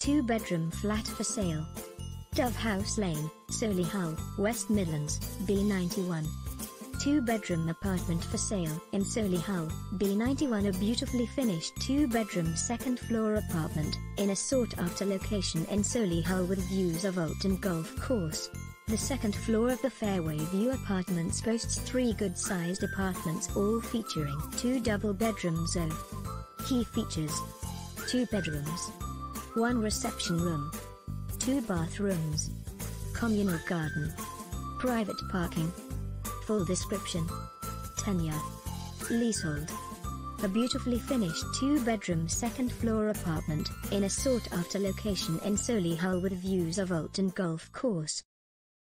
Two-bedroom flat for sale. Dove House Lane, Solihull, West Midlands, B91. Two-bedroom apartment for sale in Solihull, B91 A beautifully finished two-bedroom second-floor apartment, in a sought-after location in Solihull with views of Olton Golf Course. The second floor of the Fairway View Apartments boasts three good-sized apartments all featuring two double bedrooms of key features. Two bedrooms. One reception room. Two bathrooms. Communal garden. Private parking. Full description. Tenure. Leasehold. A beautifully finished two-bedroom second-floor apartment, in a sought-after location in Solihull with views of Olton Golf Course.